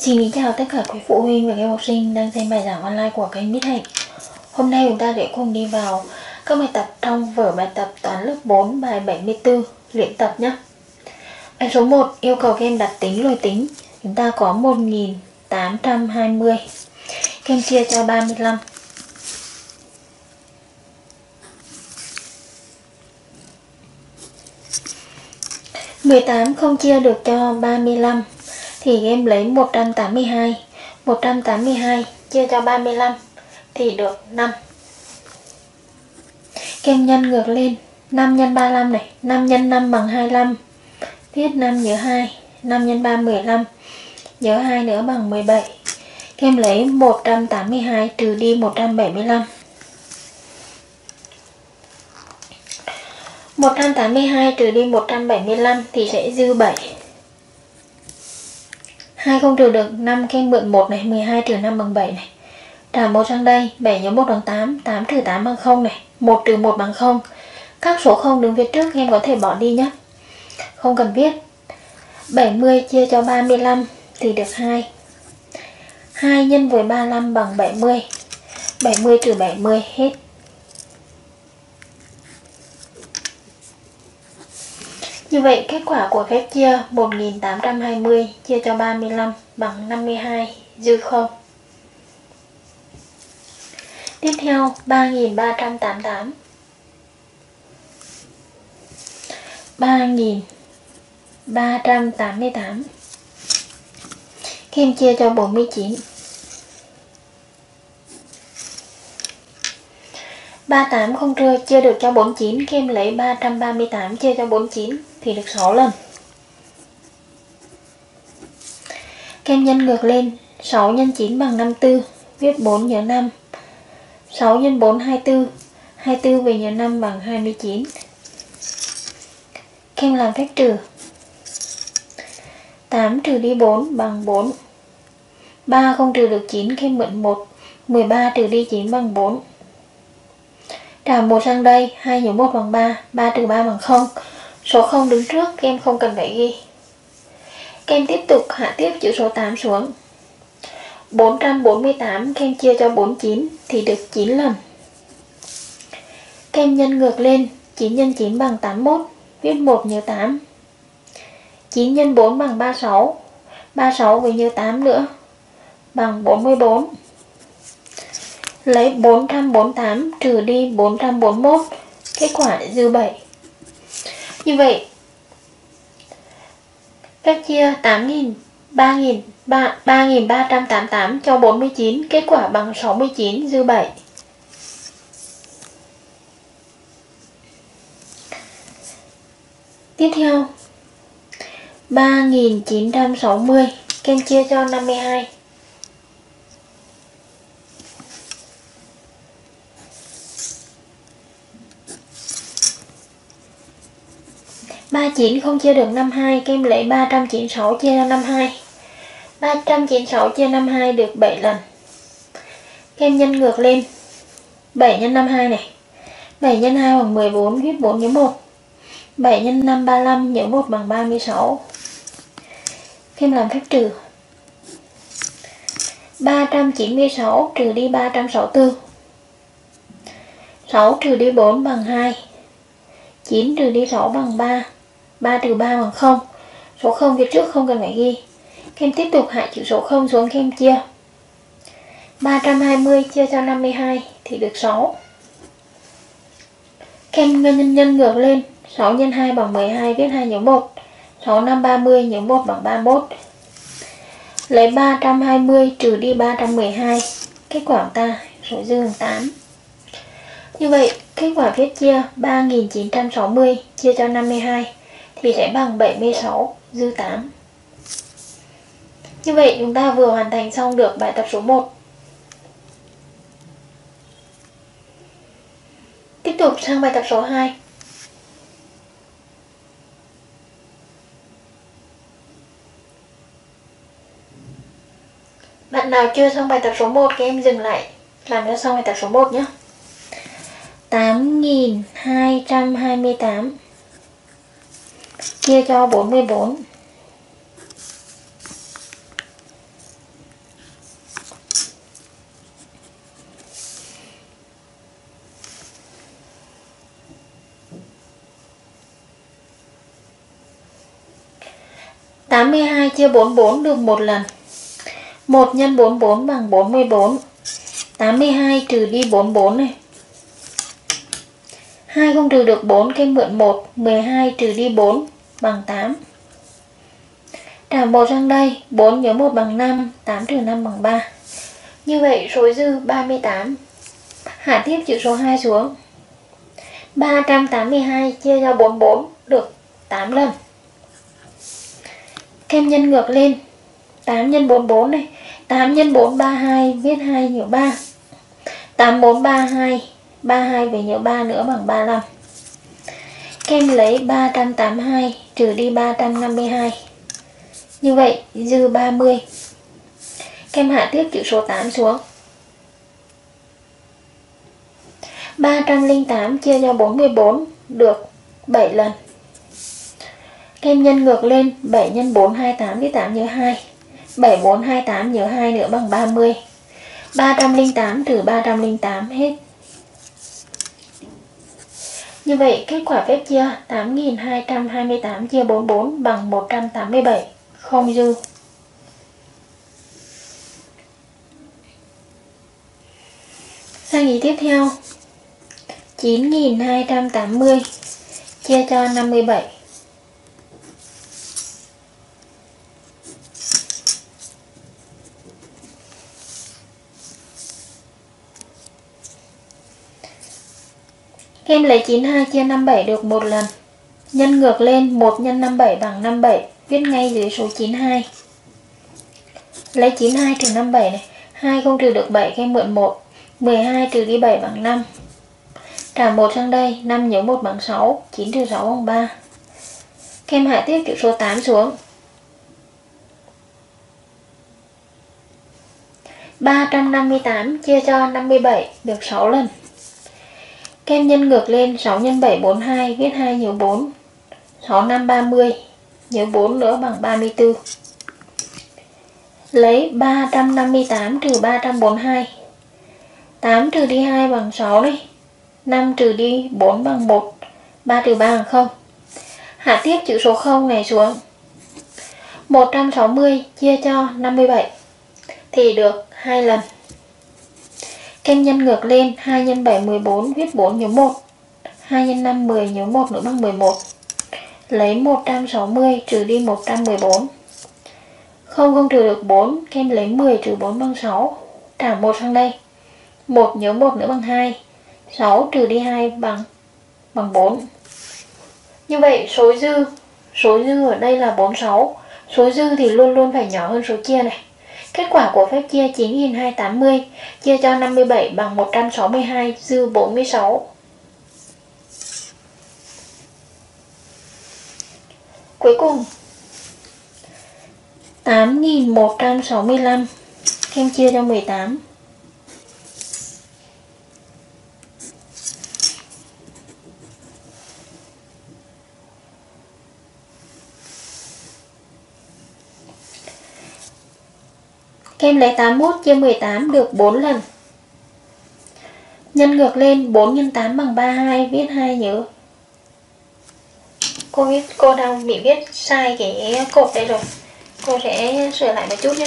Xin kính chào tất cả quý phụ huynh và các học sinh đang xem bài giảng online của kênh Mít Hạnh. Hôm nay chúng ta sẽ cùng đi vào các bài tập trong vở bài tập toán lớp 4 bài 74 luyện tập nhé. Bài số 1 yêu cầu các em đặt tính rồi tính. Chúng ta có 1820. Các em chia cho 35. mười tám không chia được cho 35 thì em lấy 182 182 chia cho 35 thì được 5 Kem nhân ngược lên 5 x 35 này 5 x 5 bằng 25 Viết 5 nhớ 2 5 x 3 15 Nhớ 2 nữa bằng 17 Kem lấy 182 trừ đi 175 182 trừ đi 175 thì sẽ dư 7 2 không trừ được 5 kem mượn 1 này 12 trừ 5 bằng 7 này. Trả 1 sang đây 7 nhóm 1 bằng 8 8 trừ 8 bằng 0 này 1 trừ 1 bằng 0 Các số 0 đứng phía trước em có thể bỏ đi nhé. Không cần viết. 70 chia cho 35 thì được 2 2 nhân với 35 bằng 70 70 trừ 70 hết. Như vậy, kết quả của phép chia 1820 chia cho 35 bằng 52 dư 0. Tiếp theo 3388 3388 Kim chia cho 49 38 không trưa chia được cho 49 khi em lấy 338 chia cho 49 thì được 6 lần. Kem nhân ngược lên 6 x 9 bằng 54 Viết 4 nhớ 5 6 x 4 24 24 về nhớ 5 bằng 29 Kem làm phép trừ 8 trừ đi 4 bằng 4 3 không trừ được 9 Kem mượn 1 13 trừ đi 9 bằng 4 Trả 1 sang đây 2 nhớ 1 bằng 3 3 trừ 3 bằng 0 Số 0 đứng trước, các em không cần phải ghi. Các em tiếp tục hạ tiếp chữ số 8 xuống. 448 các em chia cho 49 thì được 9 lần. Các em nhân ngược lên 9 nhân 9 bằng 81 Viết 1 nhớ 8 9 nhân 4 bằng 36 36 với nhớ 8 nữa, Bằng 44 Lấy 448 trừ đi 441 Kết quả dư 7 như vậy Cách chia 8.000 3.000 3.388 cho 49 Kết quả bằng 69 dư 7 Tiếp theo 3.960 Kem chia cho 52 39 không chia được 52 Các em lấy 396 chia 52 396 chia 52 được 7 lần. Các em nhân ngược lên. 7 x 52 này. 7 x 2 bằng 14 Viết 4 nhớ 1 7 x 5 35 nhớ 1 bằng 36 Các em làm phép trừ. 396 trừ đi 364 6 trừ đi 4 bằng 2 9 trừ đi 6 bằng 3 3 trừ 3 bằng 0 Số 0 phía trước không cần phải ghi. Các em tiếp tục hạ chữ số 0 xuống các em chia 320 chia cho 52 thì được 6 Các em nhân nhân ngược lên 6 x 2 bằng 12 viết 2 nhớ 1 6 5 30 nhớ 1 bằng 31 Lấy 320 trừ đi 312 Kết quả của ta, số dư bằng 8 Như vậy, kết quả viết chia 3960 chia cho 52 thì sẽ bằng 76 dư 8. Như vậy, chúng ta vừa hoàn thành xong được bài tập số 1. Tiếp tục sang bài tập số 2. Bạn nào chưa xong bài tập số 1 các em dừng lại, làm cho xong bài tập số 1 nhé. 8228 chia cho 44 82 chia 44 được một lần. 1 nhân 44 bằng 44 82 trừ đi 44 này. 2 không trừ được 4 cái mượn 1 12 trừ đi 4 bằng 8 Trả 1 sang đây 4 nhớ 1 bằng 5 8 trừ 5 bằng 3 Như vậy, số dư 38 Hạ tiếp chữ số 2 xuống. 382 chia cho 44 được 8 lần. Kem nhân ngược lên. 8 x 44 này. 8 x 4 32 viết 2 nhớ 3 8 4 32 32 về nhớ 3 nữa bằng 35 Kem lấy 382 trừ đi 352 Như vậy, dư 30 Kem hạ tiếp chữ số 8 xuống. 308 chia cho 44 được 7 lần. Kem nhân ngược lên 7 x 4 28 với 8 nhớ 2 7 4 28 nhớ 2 nữa bằng 30 308 trừ 308 hết như vậy, kết quả phép chia 8228 chia 44 bằng 187 không dư. Sang ý tiếp theo. 9280 chia cho 57 Em lấy 92 chia 57 được một lần. Nhân ngược lên 1 x 57 bằng 57, viết ngay dưới số 92. Lấy 92 trừ 57 này, 2 không trừ được 7 em mượn 1. 12 trừ đi 7 bằng 5. Trả 1 sang đây, 5 nhớ 1 bằng 6, 9 trừ 6 bằng 3. Kem hạ tiếp chữ số 8 xuống. 358 chia cho 57 được 6 lần. Kem nhân ngược lên 6 x 7 42 viết 2 nhớ 4. 6 5 30 nhớ 4 nữa bằng 34. Lấy 358 trừ 342. 8 trừ đi 2 bằng 6 này. 5 trừ đi 4 bằng 1. 3 trừ 3 bằng 0. Hạ tiếp chữ số 0 này xuống. 160 chia cho 57 thì được 2 lần. Em nhân ngược lên 2 x 7 14 viết 4 nhớ 1 2 x 5 10 nhớ 1 nữa bằng 11 Lấy 160 trừ đi 114 Không không trừ được 4 Em lấy 10 trừ 4 bằng 6 Trả 1 sang đây. 1 nhớ 1 nữa bằng 2 6 trừ đi 2 bằng bằng 4 Như vậy, số dư Số dư ở đây là 46 Số dư thì luôn luôn phải nhỏ hơn số chia này. Kết quả của phép chia 9280 chia cho 57 bằng 162 dư 46. Cuối cùng 8165 em chia cho 18 Kem lấy 81 chia 18 được 4 lần. Nhân ngược lên 4 x 8 bằng 32 viết 2 nhớ. Cô viết cô đang bị viết sai cái cột đây rồi. Cô sẽ sửa lại một chút nhé.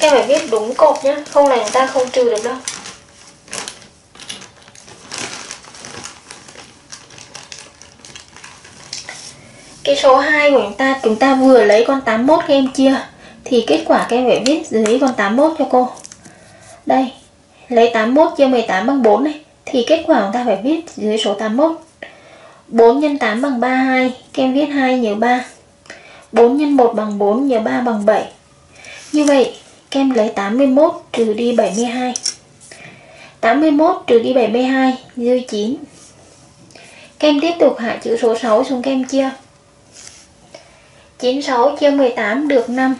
Các phải viết đúng cột nhé, không là người ta không trừ được đâu. Cái số 2 của chúng ta chúng ta vừa lấy con 81 các em chia thì kết quả các em phải viết dưới con 81 cho cô. Đây, lấy 81 chia 18 bằng 4 này. Thì kết quả chúng ta phải viết dưới số 81 4 x 8 bằng 32 các em viết 2 nhớ 3 4 x 1 bằng 4 nhớ 3 bằng 7 như vậy, các em lấy 81 trừ đi 72 81 trừ đi 72 dư 9 các em tiếp tục hạ chữ số 6 xuống các em chia. 96 chia 18 được 5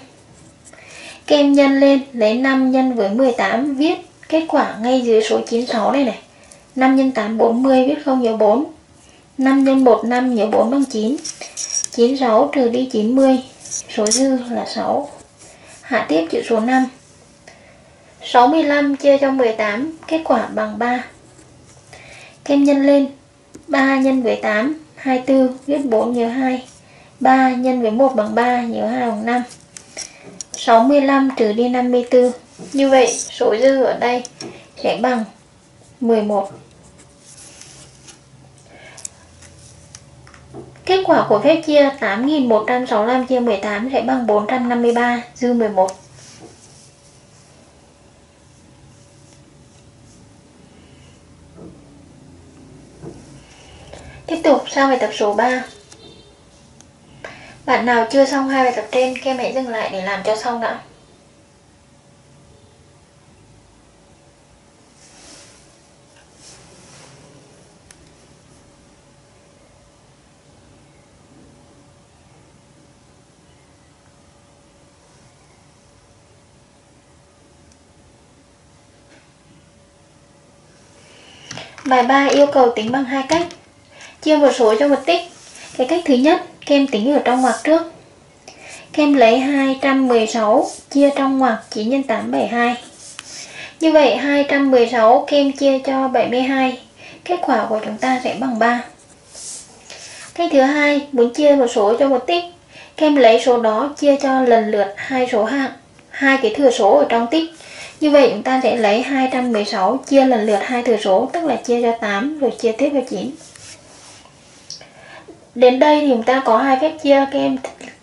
Kem nhân lên, lấy 5 nhân với 18 viết kết quả ngay dưới số 96 đây này. 5 x 8 40 viết 0 nhớ 4 5 x 1 5 nhớ 4 bằng 9 96 trừ đi 90 số dư là 6 hạ tiếp chữ số 5 65 chia cho 18 kết quả bằng 3 Kem nhân lên 3 nhân với 8 24 viết 4 nhớ 2 3 nhân với 1 bằng 3 nhớ 2 bằng 5 65 trừ đi 54 Như vậy, số dư ở đây sẽ bằng 11 Kết quả của phép chia 8165 chia 18 sẽ bằng 453 dư 11 Tiếp tục sang bài tập số 3 bạn nào chưa xong hai bài tập trên, các em hãy dừng lại để làm cho xong đã. Bài 3 yêu cầu tính bằng hai cách chia một số cho một tích cái cách thứ nhất kem tính ở trong ngoặc trước. Kem lấy 216 chia trong ngoặc chỉ nhân 872 như vậy 216 kem chia cho 72 kết quả của chúng ta sẽ bằng 3 cái thứ hai, muốn chia một số cho một tích, kem lấy số đó chia cho lần lượt hai số hạng, hai cái thừa số ở trong tích. Như vậy, chúng ta sẽ lấy 216 chia lần lượt hai thừa số, tức là chia cho 8 rồi chia tiếp cho 9 Đến đây thì chúng ta có hai phép chia, các em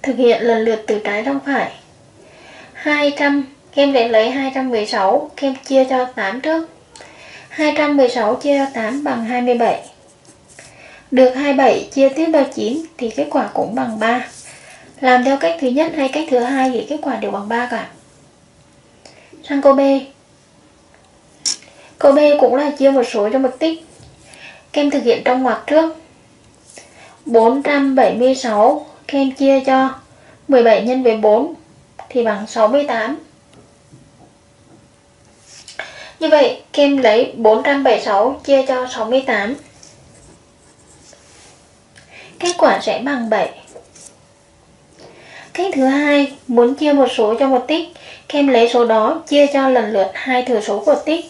thực hiện lần lượt từ trái sang phải. 200 các em sẽ lấy 216 các em chia cho 8 trước. 216 chia cho 8 bằng 27. Được 27 chia tiếp vào 9 thì kết quả cũng bằng 3. Làm theo cách thứ nhất hay cách thứ hai thì kết quả đều bằng 3 cả. Sang câu B. Câu B cũng là chia một số cho một tích. Các em thực hiện trong ngoặc trước 476 các em chia cho 17 nhân với 4 thì bằng 68. Như vậy, các em lấy 476 chia cho 68. Kết quả sẽ bằng 7. Cách thứ hai, muốn chia một số cho một tích, các em lấy số đó chia cho lần lượt hai thừa số của tích.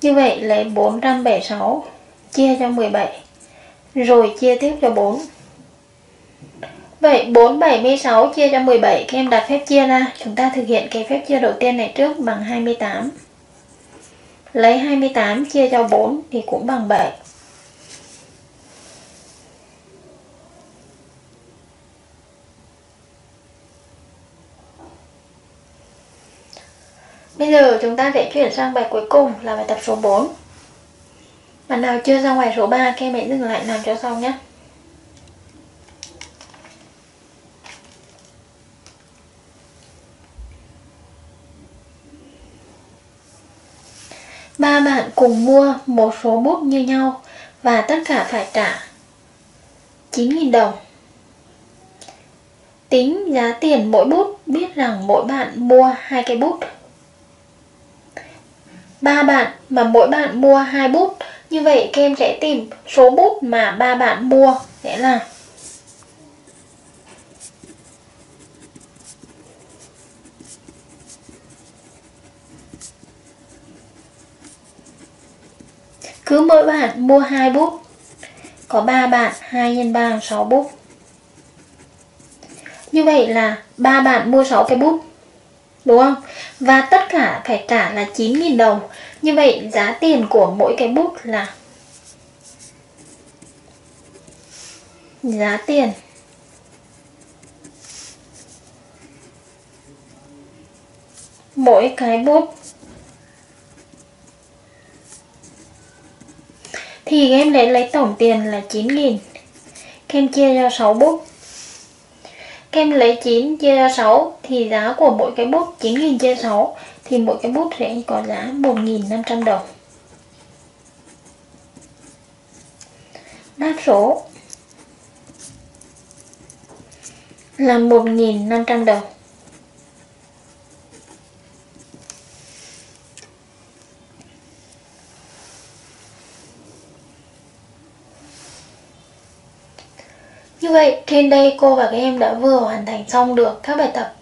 Như vậy lấy 476 chia cho 17 rồi chia tiếp cho 4. Vậy 476 chia cho 17 các em đặt phép chia ra, chúng ta thực hiện cái phép chia đầu tiên này trước bằng 28. Lấy 28 chia cho 4 thì cũng bằng 7. Bây giờ chúng ta sẽ chuyển sang bài cuối cùng là bài tập số 4. Bạn nào chưa ra ngoài số 3 các em hãy dừng lại làm cho xong nhé. Ba bạn cùng mua một số bút như nhau và tất cả phải trả 9.000 đồng. Tính giá tiền mỗi bút biết rằng mỗi bạn mua hai cái bút. ba bạn mà mỗi bạn mua hai bút, như vậy các em sẽ tìm số bút mà ba bạn mua sẽ là cứ mỗi bạn mua 2 bút có 3 bạn 2 x 3 6 bút như vậy là 3 bạn mua 6 cái bút đúng không? Và tất cả phải trả là 9.000 đồng. Như vậy giá tiền của mỗi cái bút là giá tiền. Mỗi cái bút thì em lấy lấy tổng tiền là 9.000 em chia cho 6 bút. Em lấy 9 chia cho 6 thì giá của mỗi cái bút 9.000 chia 6 thì mỗi cái bút sẽ có giá 1.500 đồng. Đáp số là 1.500 đồng. Vậy, trên đây cô và các em đã vừa hoàn thành xong được các bài tập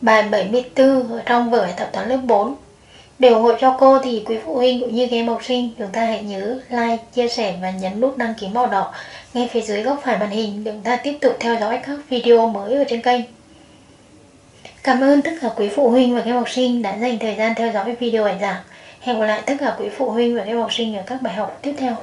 bài 74 ở trong vở bài tập toán lớp 4. Để ủng hộ cho cô thì quý phụ huynh cũng như các em học sinh chúng ta hãy nhớ like, chia sẻ và nhấn nút đăng ký màu đỏ ngay phía dưới góc phải màn hình để chúng ta tiếp tục theo dõi các video mới ở trên kênh. Cảm ơn tất cả quý phụ huynh và các em học sinh đã dành thời gian theo dõi video ảnh giảng. Hẹn gặp lại tất cả quý phụ huynh và các em học sinh ở các bài học tiếp theo.